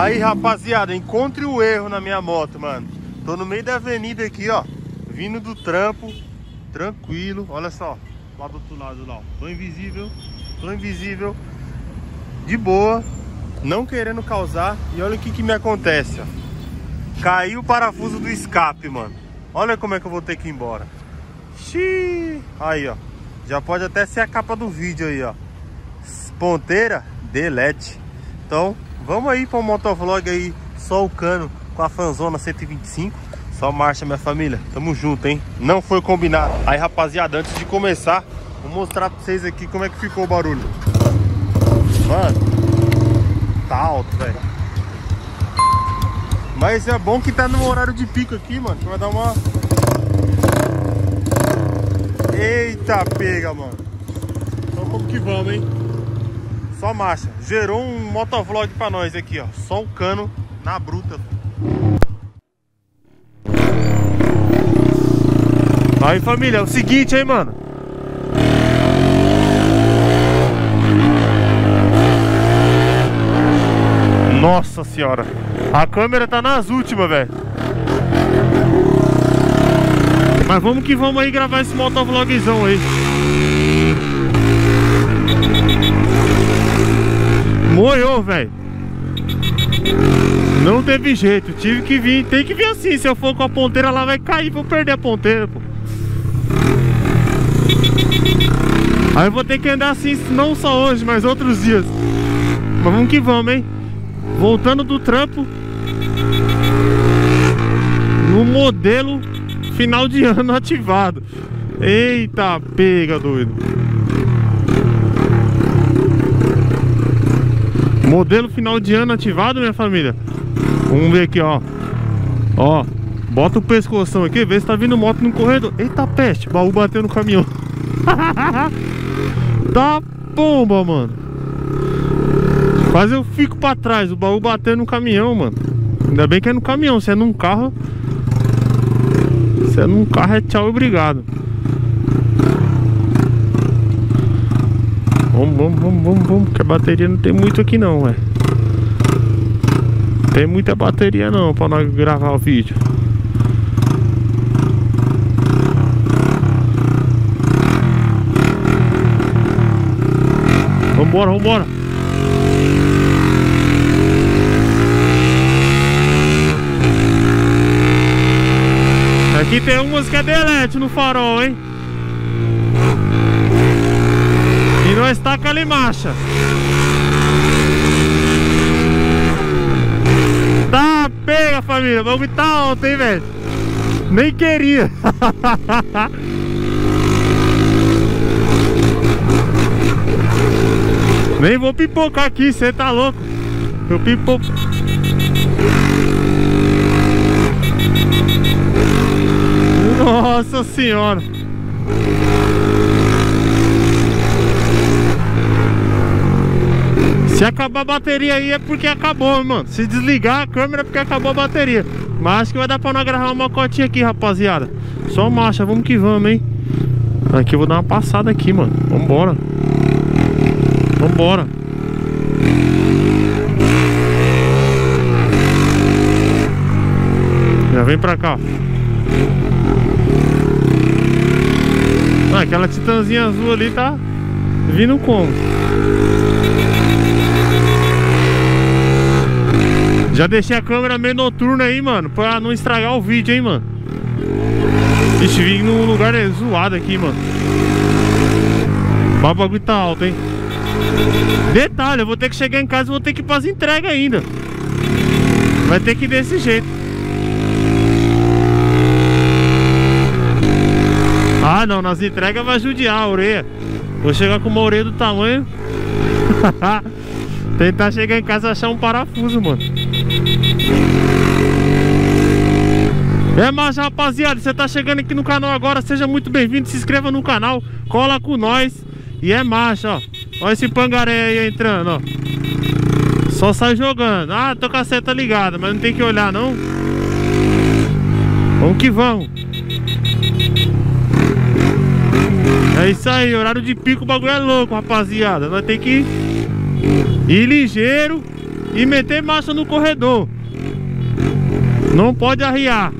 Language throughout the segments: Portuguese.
Aí, rapaziada, encontre o erro na minha moto, mano. Tô no meio da avenida aqui, ó. Vindo do trampo, tranquilo. Olha só, lá do outro lado lá, ó. Tô invisível, tô invisível. De boa, não querendo causar. E olha o que que me acontece, ó. Caiu o parafuso do escape, mano. Olha como é que eu vou ter que ir embora. Xiii. Aí, ó. Já pode até ser a capa do vídeo aí, ó. Ponteira, delete. Então, vamos aí para o motovlog aí, só o cano com a fanzona 125. Só marcha, minha família. Tamo junto, hein? Não foi combinado. Aí, rapaziada, antes de começar, vou mostrar pra vocês aqui como é que ficou o barulho. Mano, tá alto, velho. Mas é bom que tá no horário de pico aqui, mano. Vai dar uma... Eita pega, mano. Então como que vamos, hein? Só marcha. Gerou um motovlog pra nós aqui, ó. Só o cano na bruta. Aí, família, é o seguinte, hein, mano. Nossa senhora. A câmera tá nas últimas, velho. Mas vamos que vamos aí gravar esse motovlogzão aí. Moiou, velho. Não teve jeito, tive que vir. Tem que vir assim, se eu for com a ponteira ela vai cair, vou perder a ponteira, pô. Aí eu vou ter que andar assim, não só hoje, mas outros dias. Mas vamos que vamos, hein? Voltando do trampo No modelo final de ano ativado Eita, pega doido Modelo final de ano ativado, minha família Vamos ver aqui, ó Ó, bota o pescoção aqui Vê se tá vindo moto no corredor Eita peste, o baú bateu no caminhão Tá bomba, mano Quase eu fico pra trás, o baú batendo no caminhão, mano. Ainda bem que é no caminhão, se é num carro. Se é num carro é tchau obrigado. Vamos, vamos, vamos, vamos, vamos, porque a bateria não tem muito aqui não, velho. Tem muita bateria não pra nós gravar o vídeo. Vambora, vambora. Aqui tem uma música delete no farol, hein? E nós tá com ali marcha. Tá, pega família, vamos tá alto, hein, velho? Nem queria. Nem vou pipocar aqui, você tá louco? Eu pipoco. Nossa senhora Se acabar a bateria aí é porque acabou, mano. Se desligar a câmera é porque acabou a bateria. Mas acho que vai dar pra nós gravar uma cotinha aqui, rapaziada. Só marcha, vamos que vamos, hein? Aqui eu vou dar uma passada aqui, mano. Vambora. Vambora. Já vem pra cá. Ah, aquela titãzinha azul ali tá vindo como? Já deixei a câmera meio noturna aí, mano Pra não estragar o vídeo, hein, mano Ixi, vim num lugar zoado aqui, mano O bagulho tá alto, hein Detalhe, eu vou ter que chegar em casa e vou ter que ir pras entregas ainda Vai ter que ir desse jeito Ah, não, nas entregas vai judiar a orelha. Vou chegar com uma orelha do tamanho. Tentar chegar em casa e achar um parafuso, mano. É, mas rapaziada, você tá chegando aqui no canal agora, seja muito bem-vindo, se inscreva no canal, cola com nós e é marcha, ó. Olha esse pangaré aí entrando, ó. Só sai jogando. Ah, tô com a seta ligada, mas não tem que olhar, não. Vamos que vamos. É isso aí, horário de pico, o bagulho é louco, rapaziada. Nós tem que ir ligeiro e meter marcha no corredor. Não pode arriar.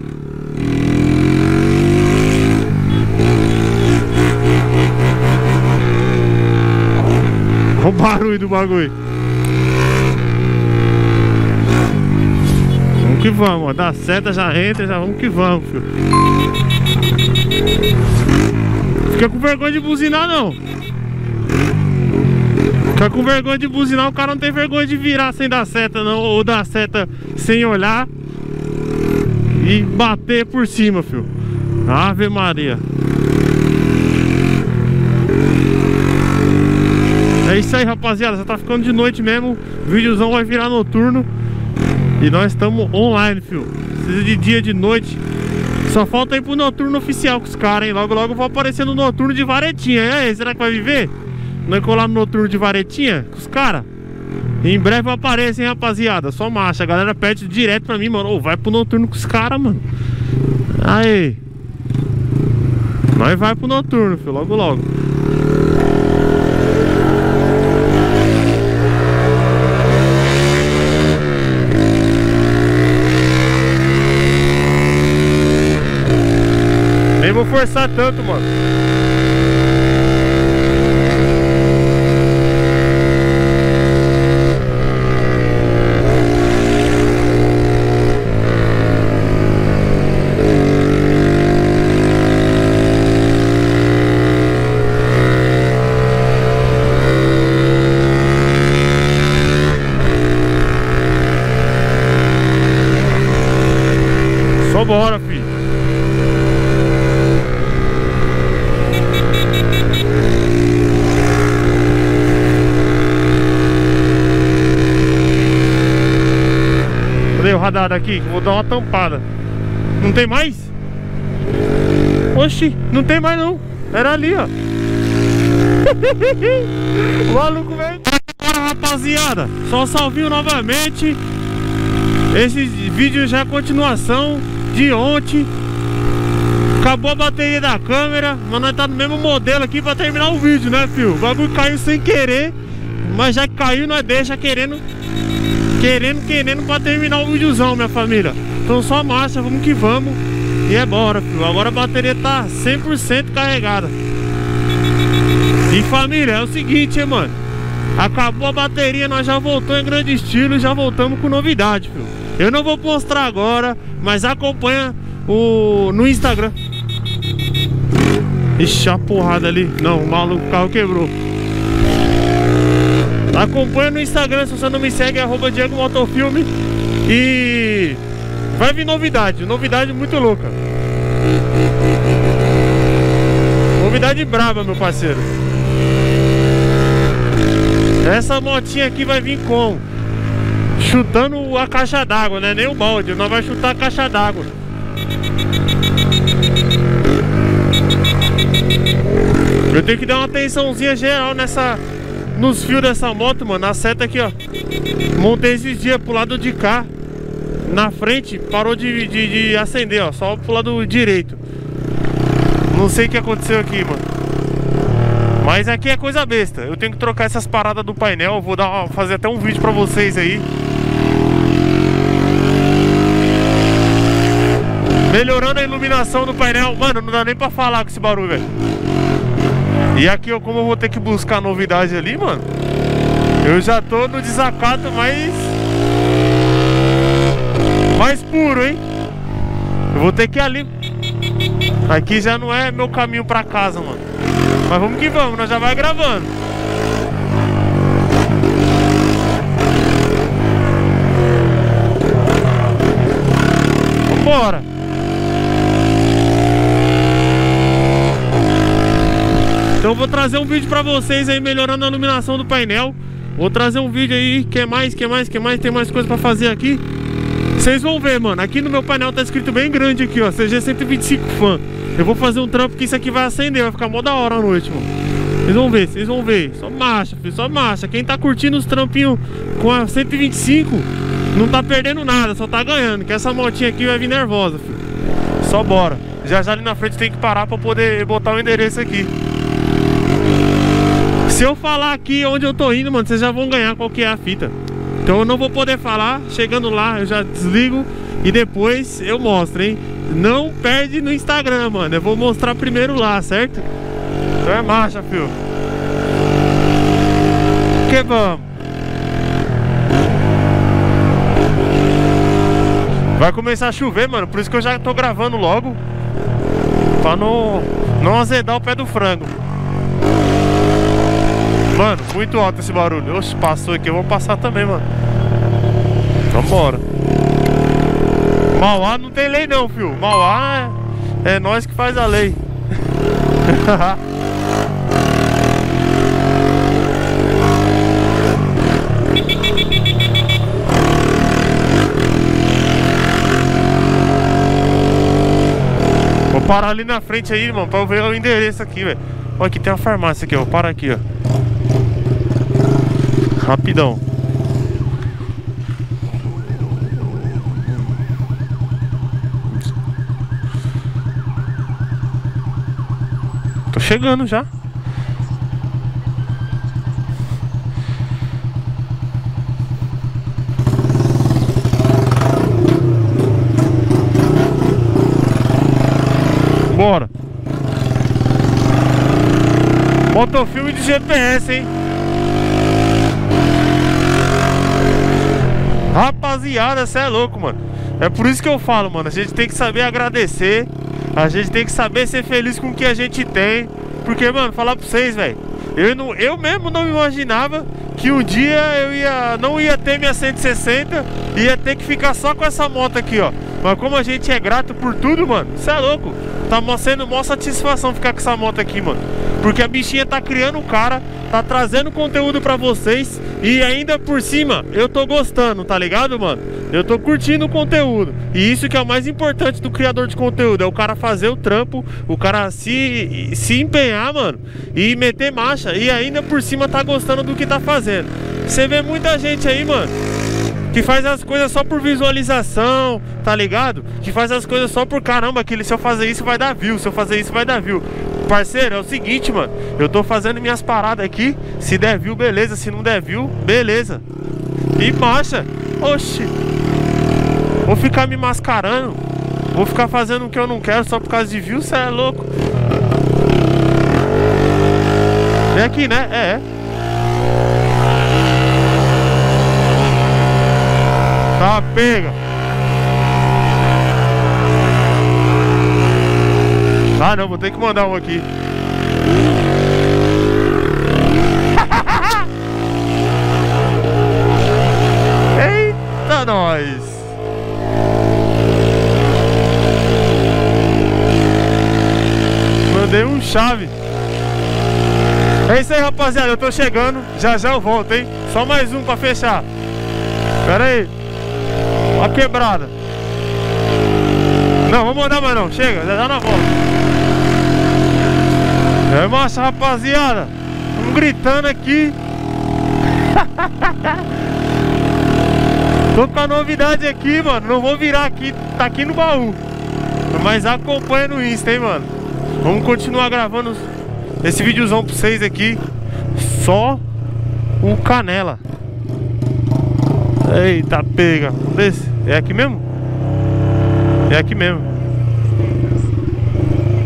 Olha o barulho do bagulho. Vamos que vamos, ó. Dá seta, já entra, já vamos que vamos, filho. Fica com vergonha de buzinar, não. Fica com vergonha de buzinar, o cara não tem vergonha de virar sem dar seta, não. Ou dar seta sem olhar. E bater por cima, filho. Ave Maria. Isso aí, rapaziada. Já tá ficando de noite mesmo. O videozão vai virar noturno. E nós estamos online, filho. Precisa de dia, de noite. Só falta ir pro noturno oficial com os caras, hein? Logo, logo vou aparecer no noturno de varetinha. E aí, será que vai viver? Nós colar no noturno de varetinha com os caras? Em breve eu apareço, hein, rapaziada. Só marcha. A galera pede direto pra mim, mano. Ô, vai pro noturno com os caras, mano. Aí. Nós vai pro noturno, filho. Logo, logo. Vou forçar tanto, mano. Só bora, filho. Radar aqui? Vou dar uma tampada. Não tem mais? Oxi, não tem mais não. Era ali, ó. o maluco. Bora, rapaziada. Só salvinho novamente. Esse vídeo já é continuação de ontem. Acabou a bateria da câmera, mas nós tá no mesmo modelo aqui pra terminar o vídeo, né, filho? O bagulho caiu sem querer, mas já que caiu, nós deixa querendo, querendo, querendo pra terminar o videozão, minha família. Então só marcha, vamos que vamos. E é bora, filho. Agora a bateria tá 100% carregada. E família, é o seguinte, hein, mano. Acabou a bateria, nós já voltamos em grande estilo, já voltamos com novidade, filho. Eu não vou mostrar agora, mas acompanha o no Instagram. Ixi, a porrada ali. Não, o maluco, o carro quebrou. Acompanha no Instagram, se você não me segue, é Diego Motofilme. E vai vir novidade, novidade muito louca. Novidade braba, meu parceiro. Essa motinha aqui vai vir com chutando a caixa d'água, né? Nem o balde, nós vai chutar a caixa d'água. Eu tenho que dar uma atençãozinha geral nessa nos fios dessa moto, mano. A seta aqui, ó. Montei esses dias pro lado de cá. Na frente, parou de, de, de acender, ó. Só pro lado direito. Não sei o que aconteceu aqui, mano. Mas aqui é coisa besta. Eu tenho que trocar essas paradas do painel. Vou dar, fazer até um vídeo pra vocês aí. Melhorando a iluminação do painel. Mano, não dá nem pra falar com esse barulho, velho. E aqui, ó, como eu vou ter que buscar novidade ali, mano. Eu já tô no desacato mais... Mais puro, hein? Eu vou ter que ir ali. Aqui já não é meu caminho pra casa, mano. Mas vamos que vamos, nós já vai gravando. Vambora. Então vou trazer um vídeo pra vocês aí melhorando a iluminação do painel. Vou trazer um vídeo aí, que mais, que mais, que mais, tem mais coisa pra fazer aqui. Vocês vão ver, mano. Aqui no meu painel tá escrito bem grande aqui, ó. CG 125 fã. Eu vou fazer um trampo que isso aqui vai acender, vai ficar mó da hora à noite, mano. Vocês vão ver, vocês vão ver. Só marcha, filho, só marcha. Quem tá curtindo os trampinhos com a 125 não tá perdendo nada, só tá ganhando. Que essa motinha aqui vai vir nervosa, filho. Só bora. Já já ali na frente tem que parar pra poder botar o endereço aqui. Se eu falar aqui onde eu tô indo, mano, vocês já vão ganhar qual que é a fita. Então eu não vou poder falar. Chegando lá, eu já desligo e depois eu mostro, hein? Não perde no Instagram, mano. Eu vou mostrar primeiro lá, certo? Então é marcha, filho. Que vamos. Vai começar a chover, mano. Por isso que eu já tô gravando logo. Pra não, não azedar o pé do frango. Mano, muito alto esse barulho. Oxe, passou aqui, eu vou passar também, mano. Vambora. Mauá não tem lei não, filho. Mauá é, é nós que faz a lei. Vou parar ali na frente aí, mano, pra eu ver o endereço aqui, velho. Olha, aqui tem uma farmácia aqui, ó. Vou parar aqui, ó. Rapidão. Tô chegando já. Bora. Motofilme de GPS, hein? Rapaziada, você é louco, mano. É por isso que eu falo, mano. A gente tem que saber agradecer. A gente tem que saber ser feliz com o que a gente tem. Porque, mano, falar pra vocês, velho. Eu, não, eu mesmo não imaginava que um dia eu ia não ia ter minha 160 ia ter que ficar só com essa moto aqui, ó. Mas como a gente é grato por tudo, mano, você é louco. Tá sendo maior satisfação ficar com essa moto aqui, mano. Porque a bichinha tá criando um cara, tá trazendo conteúdo pra vocês e ainda por cima eu tô gostando, tá ligado, mano? Eu tô curtindo o conteúdo. E isso que é o mais importante do criador de conteúdo, é o cara fazer o trampo, o cara se, se empenhar, mano, e meter marcha e ainda por cima tá gostando do que tá fazendo. Você vê muita gente aí, mano, que faz as coisas só por visualização, tá ligado? Que faz as coisas só por caramba, que se eu fazer isso vai dar view, se eu fazer isso vai dar view. Parceiro, é o seguinte, mano, eu tô fazendo minhas paradas aqui, se der view, beleza, se não der view, beleza. E marcha, oxi. Vou ficar me mascarando, vou ficar fazendo o que eu não quero só por causa de view, cê é louco. É aqui, né? É, é. Tá, pega. Ah, não, vou ter que mandar um aqui. Eita, nós. Mandei um chave. É isso aí, rapaziada. Eu tô chegando. Já já eu volto, hein? Só mais um pra fechar. Pera aí. Ó a quebrada. Não, vamos mandar mais não. Chega, já dá na volta. É massa, rapaziada. Estamos gritando aqui. Tô com a novidade aqui, mano. Não vou virar aqui. Tá aqui no baú. Mas acompanha no Insta, hein, mano. Vamos continuar gravando esse videozão pra vocês aqui. Só o canela. Eita, pega. Desse. É aqui mesmo? É aqui mesmo.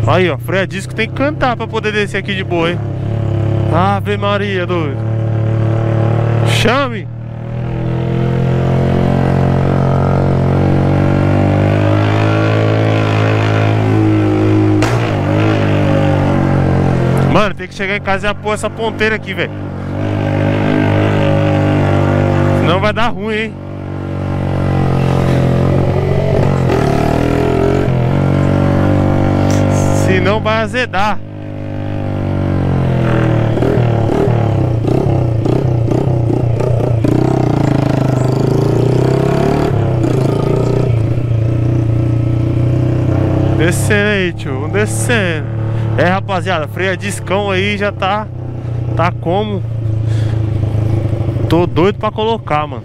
Aí, ó. Freio a disco tem que cantar pra poder descer aqui de boa, hein? Ave Maria, doido. Chame! Mano, tem que chegar em casa e pôr essa ponteira aqui, velho. Senão vai dar ruim, hein? Senão vai azedar. Descendo aí, tio, descendo. É, rapaziada, freio discão aí já tá tá como Tô doido pra colocar, mano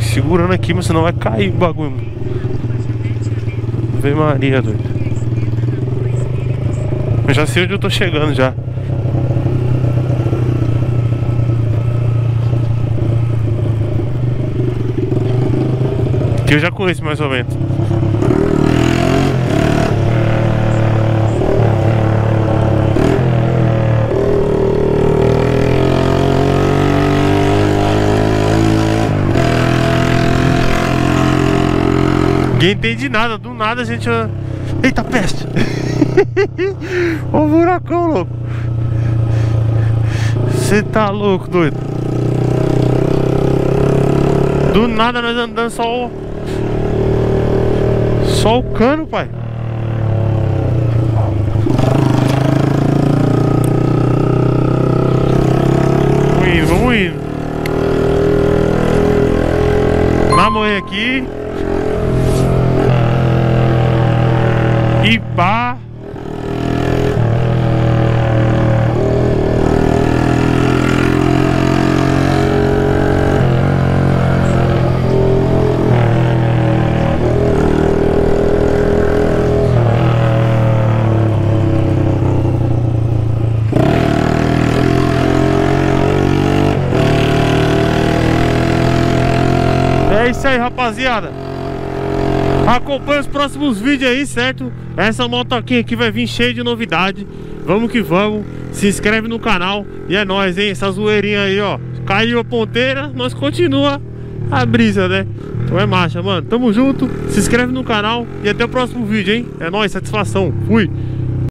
Segurando aqui, mas senão vai cair o bagulho, mano. Ave Maria, doido. Eu já sei onde eu tô chegando já. Que eu já conheço mais ou menos. Ninguém entende nada, do nada a gente. Eita peste! Ô buracão, louco! Você tá louco, doido? Do nada nós andando só o. Só o cano, pai. Vamos indo, vamos indo. Vamos morrer aqui. E pá. É isso aí, rapaziada. Acompanhe os próximos vídeos aí, certo? Essa motoquinha aqui vai vir cheia de novidade. Vamos que vamos. Se inscreve no canal. E é nóis, hein? Essa zoeirinha aí, ó. Caiu a ponteira, nós continua a brisa, né? Então é marcha, mano. Tamo junto. Se inscreve no canal e até o próximo vídeo, hein? É nóis, satisfação. Fui.